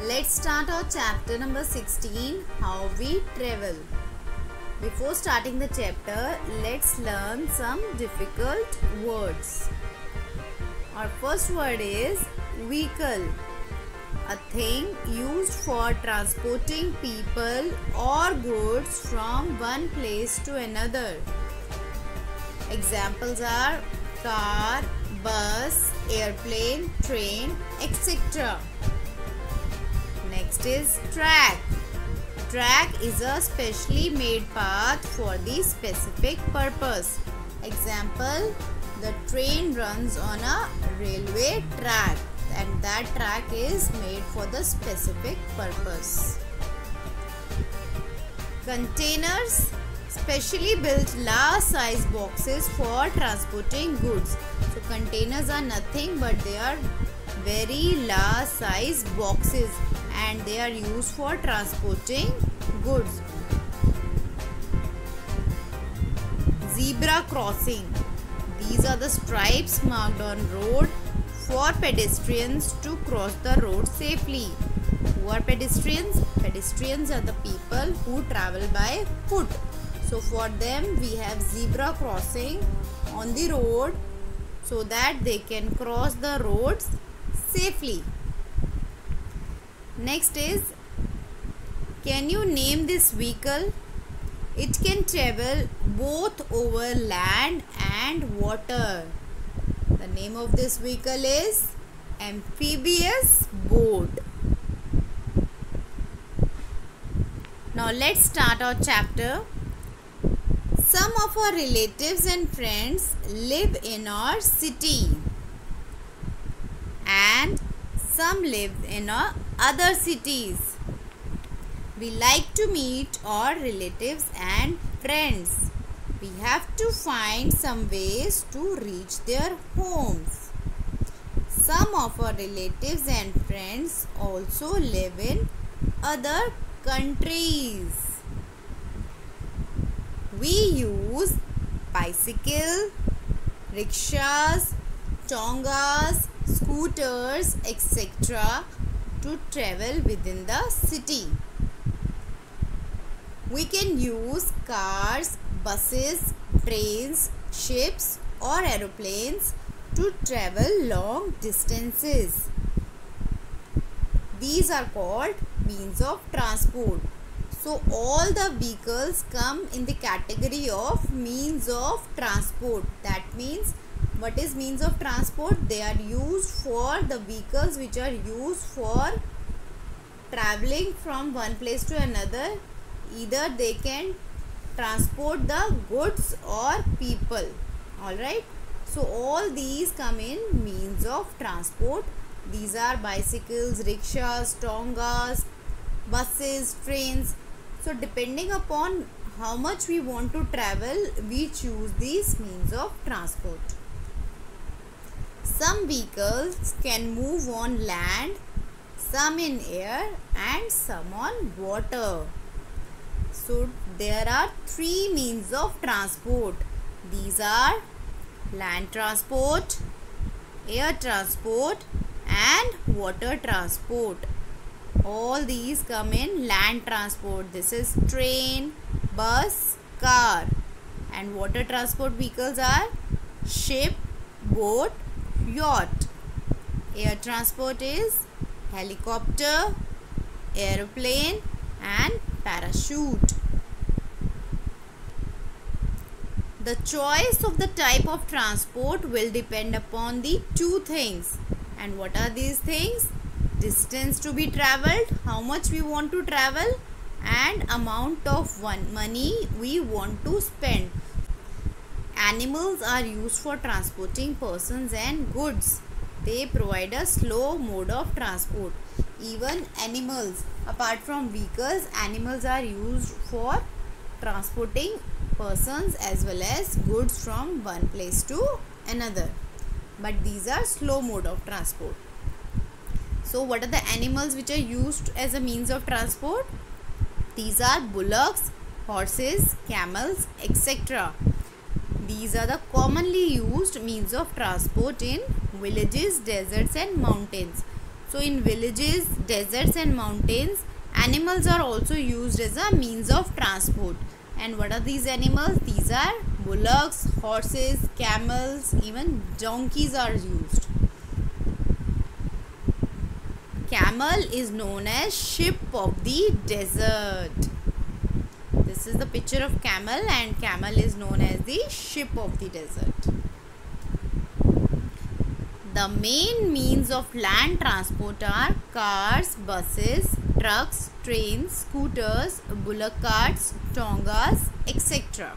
Let's start our chapter number 16 How we travel. Before starting the chapter, let's learn some difficult words. Our first word is vehicle, a thing used for transporting people or goods from one place to another. Examples are car, bus, airplane, train, etc. Next is track. Track is a specially made path for the specific purpose. Example, the train runs on a railway track and that track is made for the specific purpose. Containers specially built large size boxes for transporting goods. So containers are nothing but they are very large size boxes and they are used for transporting goods. Zebra crossing. These are the stripes marked on road for pedestrians to cross the road safely. Who are pedestrians? Pedestrians are the people who travel by foot. So for them we have zebra crossing on the road so that they can cross the roads safely. Next is can you name this vehicle? It can travel both over land and water. The name of this vehicle is amphibious boat. Now let's start our chapter. Some of our relatives and friends live in our city and some live in our other cities. We like to meet our relatives and friends. We have to find some ways to reach their homes. Some of our relatives and friends also live in other countries. We use bicycle, rickshaws, tongas, scooters, etc. to travel within the city. We can use cars, buses, trains, ships or aeroplanes to travel long distances. These are called means of transport. So all the vehicles come in the category of means of transport. That means what is means of transport? They are used for the vehicles which are used for traveling from one place to another. Either they can transport the goods or people. Alright. So all these come in means of transport. These are bicycles, rickshaws, tongas, buses, trains. So depending upon how much we want to travel, we choose these means of transport. Some vehicles can move on land, some in air and some on water. So there are three means of transport. These are land transport, air transport and water transport. All these come in land transport. This is train bus car. And water transport vehicles are ship boat yacht. Air transport is helicopter aeroplane and parachute. The choice of the type of transport will depend upon the two things. And what are these things? Distance to be traveled how much we want to travel and amount of one money we want to spend. Animals are used for transporting persons and goods. They provide a slow mode of transport even animals apart from vehicles animals are used for transporting persons as well as goods from one place to another but these are slow mode of transport so what are the animals which are used as a means of transport these are bullocks horses, camels, etc. These are the commonly used means of transport in villages, deserts and mountains. So in villages, deserts and mountains, animals are also used as a means of transport. And what are these animals? These are bullocks, horses, camels, even donkeys are used. Camel is known as ship of the desert. This is the picture of camel and camel is known as the ship of the desert. The main means of land transport are cars, buses, trucks, trains, scooters, bullock carts, tongas, etc.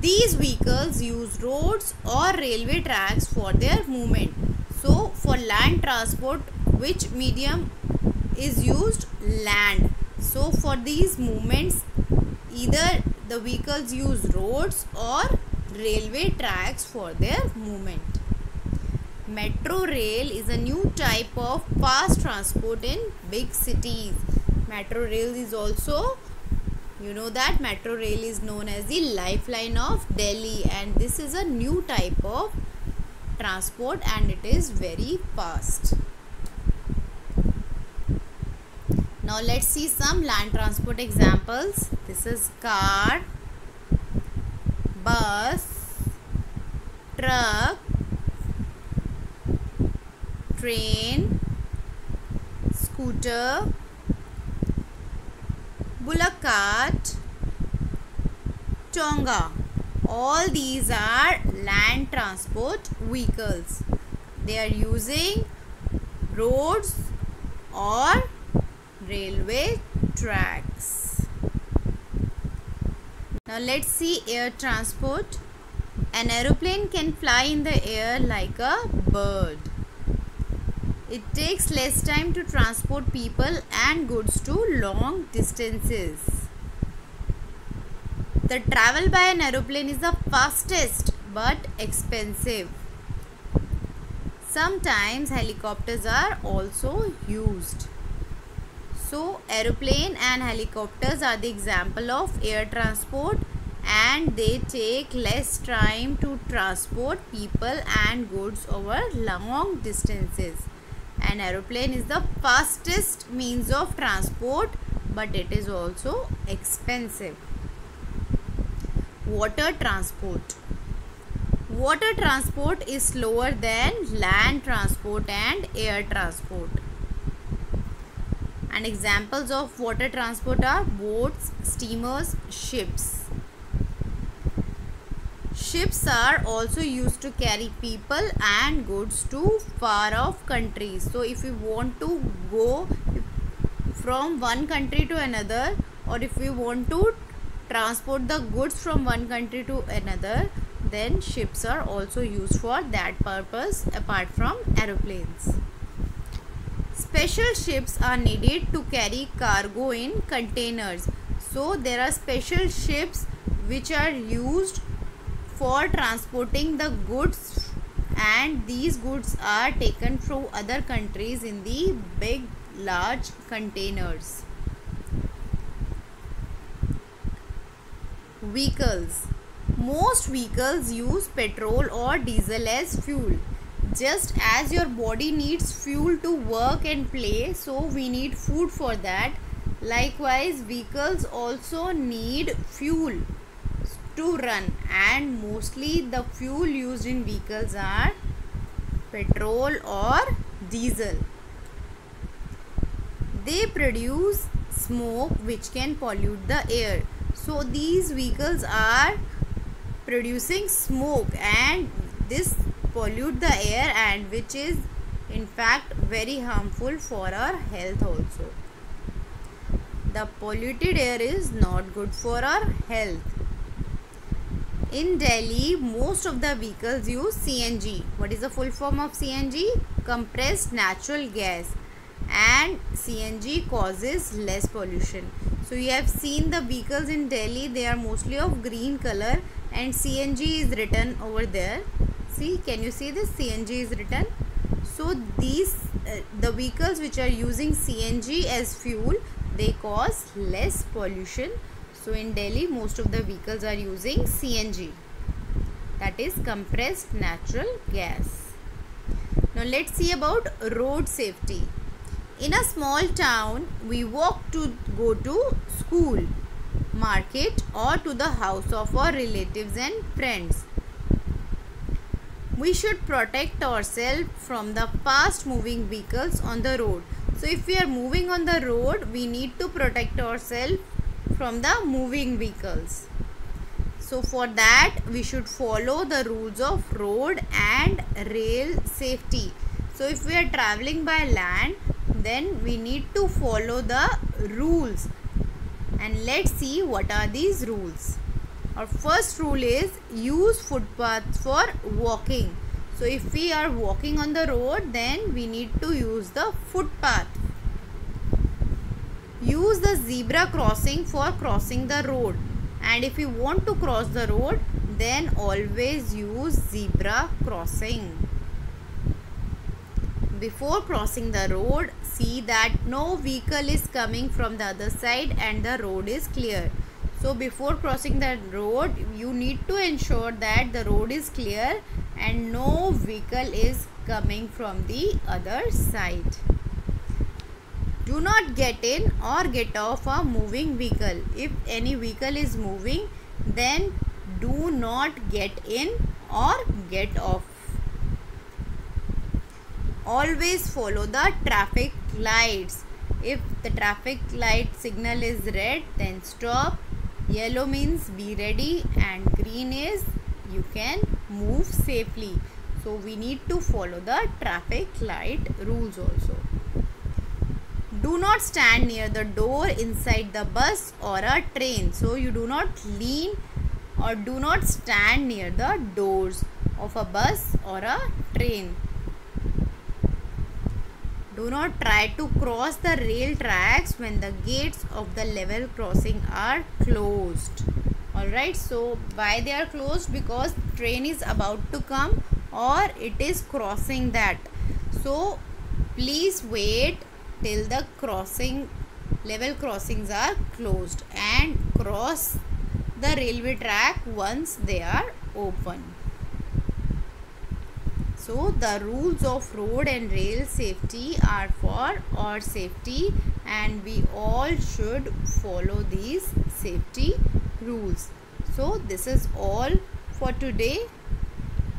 These vehicles use roads or railway tracks for their movement. So, for land transport, which medium is used? Land. So, for these movements, either the vehicles use roads or railway tracks for their movement. Metro rail is a new type of fast transport in big cities. Metro rail is also you know that metro rail is known as the lifeline of Delhi and this is a new type of transport and it is very fast. Now let's see some land transport examples. This is car, bus, truck, train, scooter, bullock cart, tonga. All these are land transport vehicles. They are using roads or railway tracks. Now let's see air transport. An aeroplane can fly in the air like a bird. It takes less time to transport people and goods to long distances. The travel by an aeroplane is the fastest but expensive. Sometimes helicopters are also used. So aeroplane and helicopters are the example of air transport and they take less time to transport people and goods over long distances. An aeroplane is the fastest means of transport but it is also expensive. Water transport. Water transport is slower than land transport and air transport. And examples of water transport are boats, steamers, ships. Ships are also used to carry people and goods to far off countries. So if we want to go from one country to another or if we want to transport the goods from one country to another then ships are also used for that purpose apart from aeroplanes. Special ships are needed to carry cargo in containers. So there are special ships which are used for transporting the goods and these goods are taken from other countries in the big large containers. Vehicles Most vehicles use petrol or diesel as fuel. Just as your body needs fuel to work and play, so we need food for that. Likewise, vehicles also need fuel to run and mostly the fuel used in vehicles are petrol or diesel. They produce smoke which can pollute the air. So these vehicles are producing smoke and this pollute the air and which is in fact very harmful for our health also. The polluted air is not good for our health. In Delhi, most of the vehicles use CNG. What is the full form of CNG? Compressed natural gas. And CNG causes less pollution. So you have seen the vehicles in Delhi. They are mostly of green color and CNG is written over there. See, can you see this? CNG is written. So these, uh, the vehicles which are using CNG as fuel, they cause less pollution so in delhi most of the vehicles are using cng that is compressed natural gas. Now let's see about road safety. In a small town we walk to go to school market or to the house of our relatives and friends. We should protect ourselves from the fast moving vehicles on the road. So if we are moving on the road we need to protect ourselves from the moving vehicles. So for that we should follow the rules of road and rail safety. So if we are traveling by land then we need to follow the rules. And let's see what are these rules. Our first rule is use footpaths for walking. So if we are walking on the road then we need to use the footpath use the zebra crossing for crossing the road. And if you want to cross the road then always use zebra crossing. Before crossing the road see that no vehicle is coming from the other side and the road is clear. So before crossing the road you need to ensure that the road is clear and no vehicle is coming from the other side do not get in or get off a moving vehicle. If any vehicle is moving then do not get in or get off. Always follow the traffic lights. If the traffic light signal is red then stop. Yellow means be ready and green is you can move safely. So we need to follow the traffic light rules also do not stand near the door inside the bus or a train so you do not lean or do not stand near the doors of a bus or a train do not try to cross the rail tracks when the gates of the level crossing are closed. Alright, so why they are closed? Because train is about to come or it is crossing that. So please wait till the crossing level crossings are closed and cross the railway track once they are open. So the rules of road and rail safety are for our safety and we all should follow these safety rules. So this is all for today.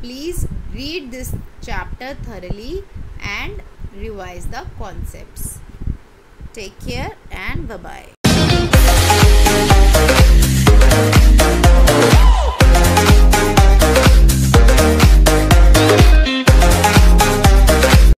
Please read this chapter thoroughly and revise the concepts. Take care and bye-bye.